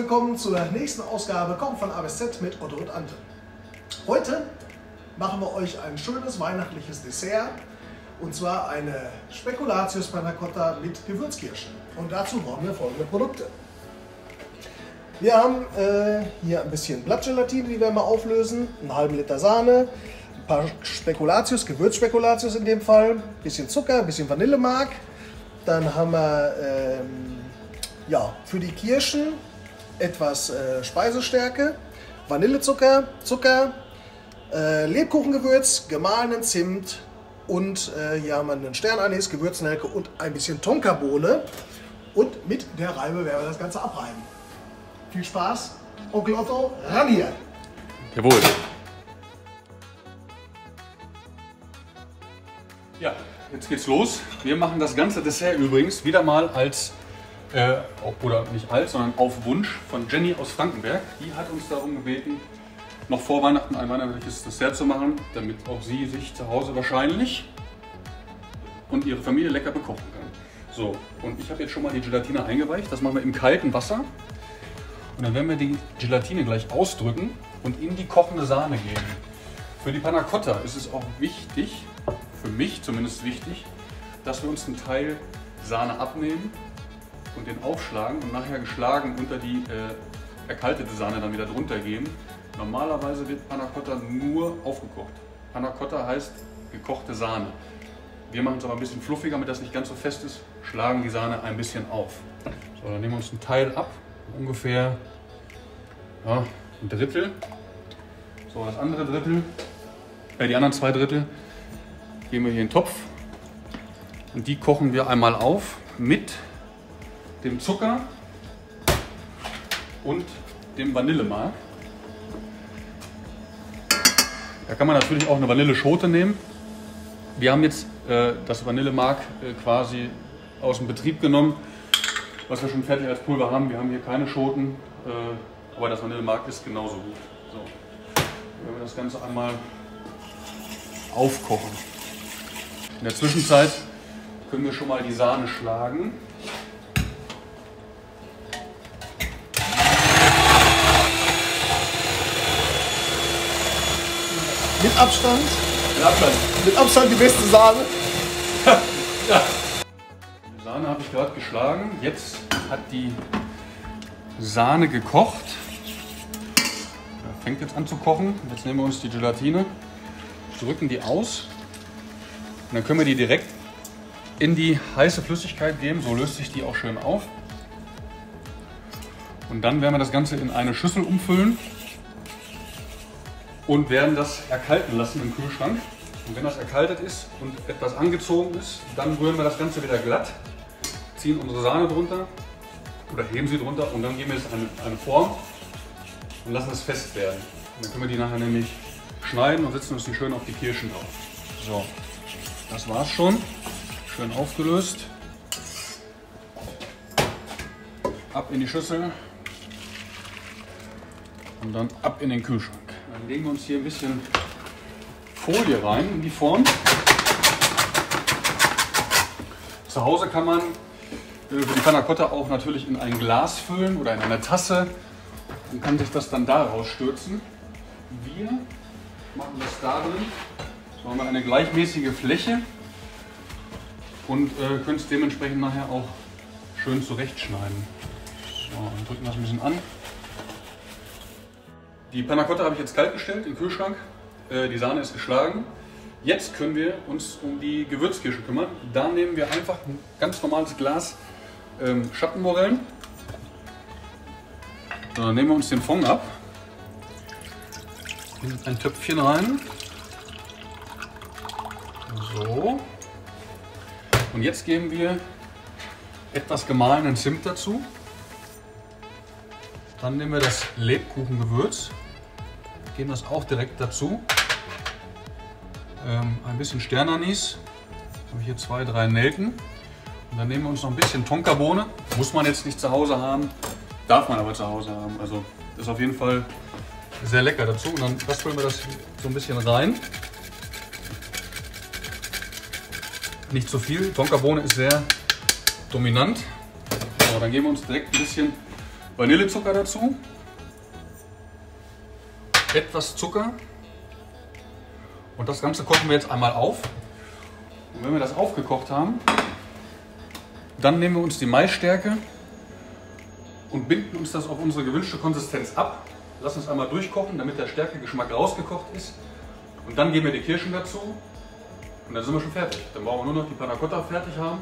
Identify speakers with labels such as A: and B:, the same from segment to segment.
A: willkommen zur nächsten Ausgabe Kochen von A bis Z mit Otto und Ante. Heute machen wir euch ein schönes weihnachtliches Dessert und zwar eine Spekulatius Panna Cotta mit Gewürzkirschen. Und dazu brauchen wir folgende Produkte. Wir haben äh, hier ein bisschen Blattgelatine, die wir mal auflösen, einen halben Liter Sahne, ein paar Spekulatius, Gewürzspekulatius in dem Fall, ein bisschen Zucker, ein bisschen Vanillemark. Dann haben wir ähm, ja, für die Kirschen etwas äh, Speisestärke, Vanillezucker, Zucker, äh, Lebkuchengewürz, gemahlenen Zimt und äh, hier haben wir einen Sternanis, Gewürznelke und ein bisschen Tonkabohne. Und mit der Reibe werden wir das Ganze abreiben. Viel Spaß, Onkel Otto, ran hier!
B: Jawohl. Ja, jetzt geht's los. Wir machen das ganze Dessert übrigens wieder mal als, äh, oder nicht als, sondern auf Wunsch von Jenny aus Frankenberg. Die hat uns darum gebeten, noch vor Weihnachten ein weihnachtliches Dessert zu machen, damit auch sie sich zu Hause wahrscheinlich und ihre Familie lecker bekochen kann. So, und ich habe jetzt schon mal die Gelatine eingeweicht. Das machen wir im kalten Wasser. Und dann werden wir die Gelatine gleich ausdrücken und in die kochende Sahne geben. Für die Panna Cotta ist es auch wichtig, für mich zumindest wichtig, dass wir uns einen Teil Sahne abnehmen und den aufschlagen und nachher geschlagen unter die äh, erkaltete Sahne dann wieder drunter geben. Normalerweise wird Panna Cotta nur aufgekocht. Panna Cotta heißt gekochte Sahne. Wir machen es aber ein bisschen fluffiger, damit das nicht ganz so fest ist, schlagen die Sahne ein bisschen auf. So, dann nehmen wir uns einen Teil ab, ungefähr ja, ein Drittel. So, das andere Drittel, äh, die anderen zwei Drittel, geben wir hier in den Topf und die kochen wir einmal auf mit dem Zucker und dem Vanillemark. Da kann man natürlich auch eine Vanilleschote nehmen. Wir haben jetzt äh, das Vanillemark äh, quasi aus dem Betrieb genommen, was wir schon fertig als Pulver haben. Wir haben hier keine Schoten, äh, aber das Vanillemark ist genauso gut. So. Wenn wir das Ganze einmal aufkochen. In der Zwischenzeit können wir schon mal die Sahne schlagen.
A: Abstand,
B: Mit Abstand.
A: mit Abstand die beste Sahne.
B: Ja. Die Sahne habe ich gerade geschlagen. Jetzt hat die Sahne gekocht. Fängt jetzt an zu kochen. Jetzt nehmen wir uns die Gelatine, drücken die aus. Und dann können wir die direkt in die heiße Flüssigkeit geben. So löst sich die auch schön auf. Und dann werden wir das Ganze in eine Schüssel umfüllen und werden das erkalten lassen im Kühlschrank. Und wenn das erkaltet ist und etwas angezogen ist, dann rühren wir das Ganze wieder glatt, ziehen unsere Sahne drunter oder heben sie drunter und dann geben wir es eine, eine Form und lassen es fest werden. Und dann können wir die nachher nämlich schneiden und setzen uns die schön auf die Kirschen drauf. So, das war's schon. Schön aufgelöst. Ab in die Schüssel und dann ab in den Kühlschrank. Dann legen wir uns hier ein bisschen Folie rein in die Form. Zu Hause kann man äh, die Panna Cotta auch natürlich in ein Glas füllen oder in eine Tasse und kann sich das dann daraus stürzen. Wir machen das da drin. So haben wir eine gleichmäßige Fläche und äh, können es dementsprechend nachher auch schön zurechtschneiden. So, und drücken das ein bisschen an. Die Panna Cotta habe ich jetzt kalt gestellt im Kühlschrank. Äh, die Sahne ist geschlagen. Jetzt können wir uns um die Gewürzkirsche kümmern. Da nehmen wir einfach ein ganz normales Glas ähm, Schattenmorellen. So, dann nehmen wir uns den Fond ab. In ein Töpfchen rein. So. Und jetzt geben wir etwas gemahlenen Zimt dazu. Dann nehmen wir das Lebkuchengewürz, geben das auch direkt dazu. Ähm, ein bisschen Sternanis, habe ich hier zwei, drei Nelken. Und dann nehmen wir uns noch ein bisschen Tonkabohne. Muss man jetzt nicht zu Hause haben, darf man aber zu Hause haben. Also ist auf jeden Fall sehr lecker dazu. Und dann raspeln wir das so ein bisschen rein. Nicht zu viel. Tonkabohne ist sehr dominant. So, dann geben wir uns direkt ein bisschen Vanillezucker dazu. Etwas Zucker. Und das Ganze kochen wir jetzt einmal auf. Und wenn wir das aufgekocht haben, dann nehmen wir uns die Maisstärke und binden uns das auf unsere gewünschte Konsistenz ab. Lassen es einmal durchkochen, damit der Stärkegeschmack rausgekocht ist. Und dann geben wir die Kirschen dazu und dann sind wir schon fertig. Dann brauchen wir nur noch die Panna Cotta fertig haben,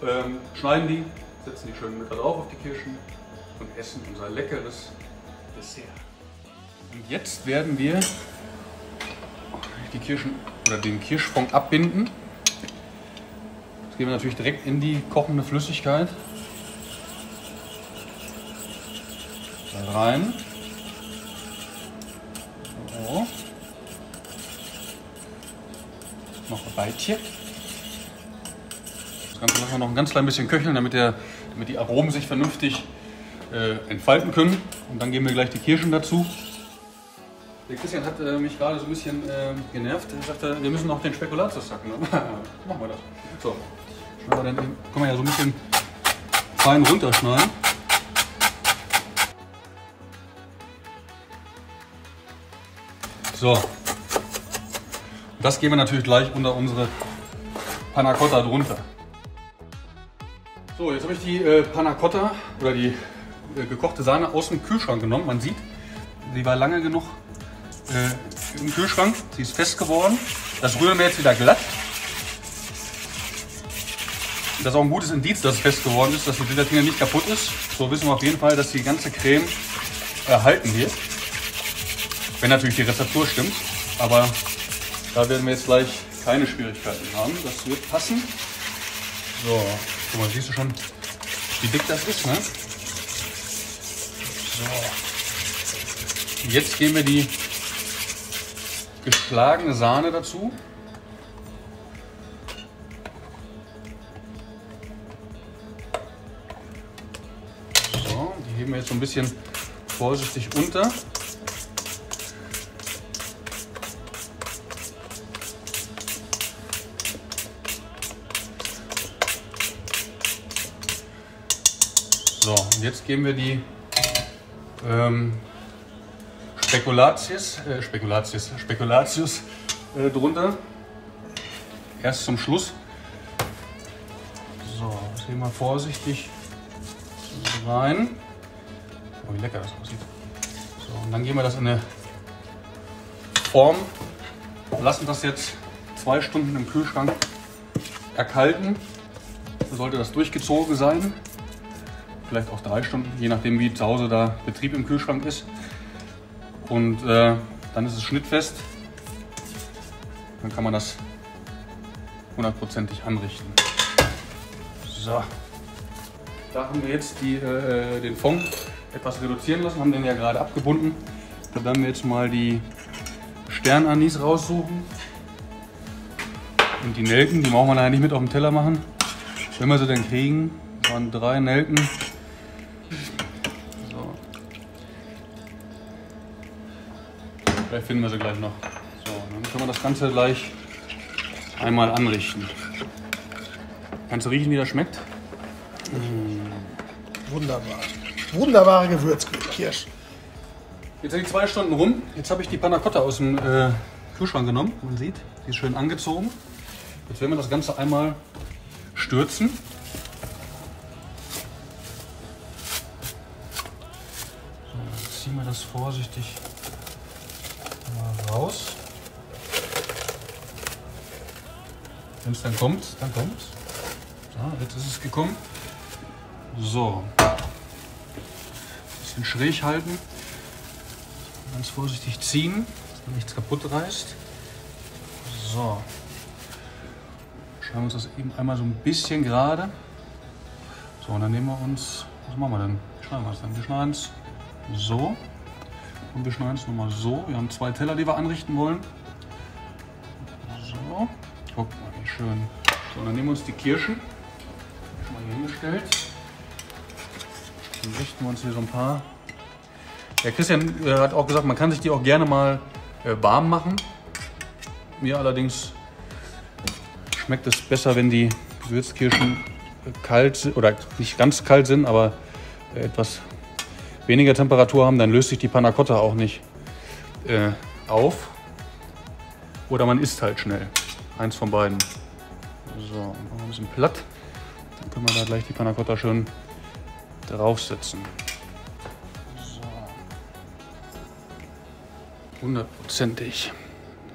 B: ähm, schneiden die, setzen die schön mit da drauf auf die Kirschen und essen unser leckeres Dessert. Und jetzt werden wir die Kirschen oder den Kirschfond abbinden. Das geben wir natürlich direkt in die kochende Flüssigkeit. Da rein. So. Noch ein Beitchen. Das Ganze lassen wir noch ein ganz klein bisschen köcheln, damit, der, damit die Aromen sich vernünftig äh, entfalten können. Und dann geben wir gleich die Kirschen dazu. Der Christian hat äh, mich gerade so ein bisschen äh, genervt. Er sagte, wir müssen noch den Spekulatius sacken. Machen wir das. So, dann können wir ja so ein bisschen fein runterschneiden. So, das geben wir natürlich gleich unter unsere Panna Cotta drunter. So, jetzt habe ich die äh, Panna Cotta oder die äh, gekochte Sahne aus dem Kühlschrank genommen. Man sieht, sie war lange genug äh, im Kühlschrank. Sie ist fest geworden. Das rühren wir jetzt wieder glatt. Das ist auch ein gutes Indiz, dass es fest geworden ist, dass die Gelatine nicht kaputt ist. So wissen wir auf jeden Fall, dass die ganze Creme erhalten wird. Wenn natürlich die Rezeptur stimmt. Aber da werden wir jetzt gleich keine Schwierigkeiten haben. Das wird passen. So, guck mal, siehst du schon, wie dick das ist, ne? So. Jetzt geben wir die geschlagene Sahne dazu. So, die heben wir jetzt so ein bisschen vorsichtig unter. So, und jetzt geben wir die ähm, Spekulatius, äh, Spekulatius, Spekulatius äh, drunter. Erst zum Schluss. So, das gehen wir vorsichtig rein. Oh, wie lecker das aussieht. So, und dann geben wir das in eine Form. Lassen das jetzt zwei Stunden im Kühlschrank erkalten. Sollte das durchgezogen sein vielleicht auch drei Stunden, je nachdem wie zu Hause da Betrieb im Kühlschrank ist. Und äh, dann ist es schnittfest. Dann kann man das hundertprozentig anrichten. So. Da haben wir jetzt die, äh, den Fond etwas reduzieren lassen, haben den ja gerade abgebunden. Da werden wir jetzt mal die Sternanis raussuchen. Und die Nelken, die brauchen wir nachher nicht mit auf dem Teller machen. Wenn wir sie denn kriegen, waren drei Nelken Vielleicht finden wir sie gleich noch. So, dann können wir das Ganze gleich einmal anrichten. Kannst du riechen, wie das schmeckt?
A: Mmh. Wunderbar. Wunderbare Gewürzkirsch.
B: Jetzt sind die zwei Stunden rum. Jetzt habe ich die Panna Cotta aus dem äh, Kühlschrank genommen. Man sieht, die ist schön angezogen. Jetzt werden wir das Ganze einmal stürzen. So, jetzt ziehen wir das vorsichtig raus. Wenn es dann kommt, dann kommt So, jetzt ist es gekommen. So. Bisschen schräg halten. Ganz vorsichtig ziehen, dass nichts kaputt reißt. So. Schneiden wir uns das eben einmal so ein bisschen gerade. So, und dann nehmen wir uns, was machen wir denn? Schneiden wir es dann? Wir schneiden es so. Und wir schneiden es nochmal so. Wir haben zwei Teller, die wir anrichten wollen. So, guck mal, wie schön. So, dann nehmen wir uns die Kirschen. Schon mal hier hingestellt. Dann richten wir uns hier so ein paar. Der Christian äh, hat auch gesagt, man kann sich die auch gerne mal äh, warm machen. Mir allerdings schmeckt es besser, wenn die Gewürzkirschen kalt sind, oder nicht ganz kalt sind, aber äh, etwas weniger Temperatur haben, dann löst sich die Panna Cotta auch nicht äh, auf. Oder man isst halt schnell. Eins von beiden. So, machen wir ein bisschen platt. Dann können wir da gleich die Panna Cotta schön draufsetzen. So. Hundertprozentig.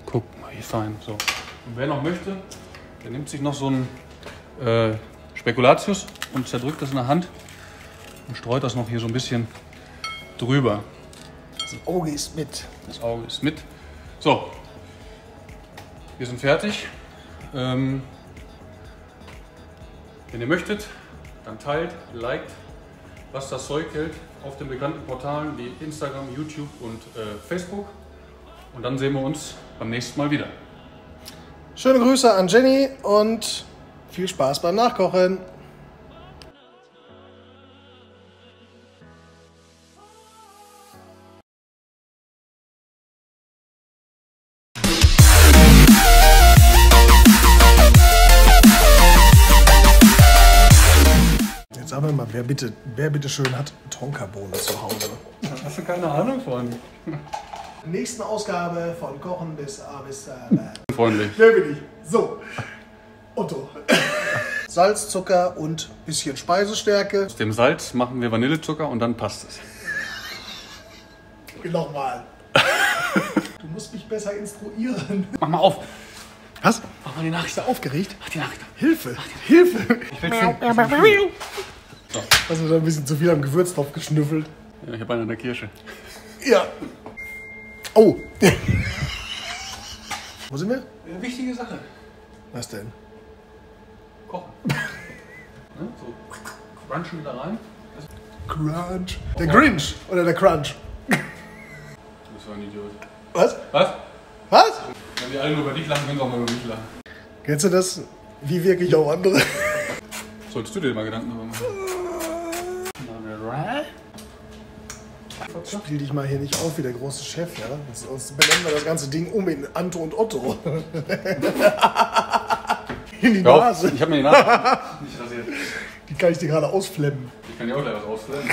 B: Guck mal, wie fein. So. Und wer noch möchte, der nimmt sich noch so ein äh, Spekulatius und zerdrückt das in der Hand und streut das noch hier so ein bisschen drüber.
A: Das Auge ist mit.
B: Das Auge ist mit. So, wir sind fertig. Ähm, wenn ihr möchtet, dann teilt, liked, was das Zeug hält auf den bekannten Portalen wie Instagram, YouTube und äh, Facebook. Und dann sehen wir uns beim nächsten Mal wieder.
A: Schöne Grüße an Jenny und viel Spaß beim Nachkochen. Wir mal, wer bitte, wer bitte schön hat Tonkabohnen zu Hause?
B: Hast du keine Ahnung von?
A: Nächsten Ausgabe von Kochen bis A bis äh,
B: Freundlich.
A: Wer bin ich? So. Otto. Salz, Zucker und bisschen Speisestärke.
B: Aus dem Salz machen wir Vanillezucker und dann passt es.
A: Nochmal. Du musst mich besser instruieren.
B: Mach mal auf.
A: Was?
B: Mach mal die Nachricht
A: Bist du aufgeregt?
B: Mach die Nachricht
A: Hilfe! Hilfe!
B: Ich will
A: Hast du da ein bisschen zu viel am Gewürztopf geschnüffelt?
B: Ja, ich habe einen an der Kirsche.
A: Ja. Oh. Wo sind wir?
B: Wichtige Sache.
A: Was denn?
B: Kochen. Ne? So crunchen da rein.
A: Crunch. Der Grinch oder der Crunch?
B: Du bist so ein Idiot.
A: Was?
B: Was?
A: Was?
B: Wenn wir alle nur über dich lachen, können sie auch mal über mich lachen.
A: Kennst du das? Wie wirklich auch andere?
B: Solltest du dir mal Gedanken darüber machen?
A: Spiel dich mal hier nicht auf wie der große Chef, ja? Sonst benennen wir das ganze Ding um in Anto und Otto. in die Nase.
B: Ich habe mir die Nase nicht rasiert.
A: Die kann ich dir gerade ausflemmen.
B: Ich kann dir auch gleich was ausfüllen.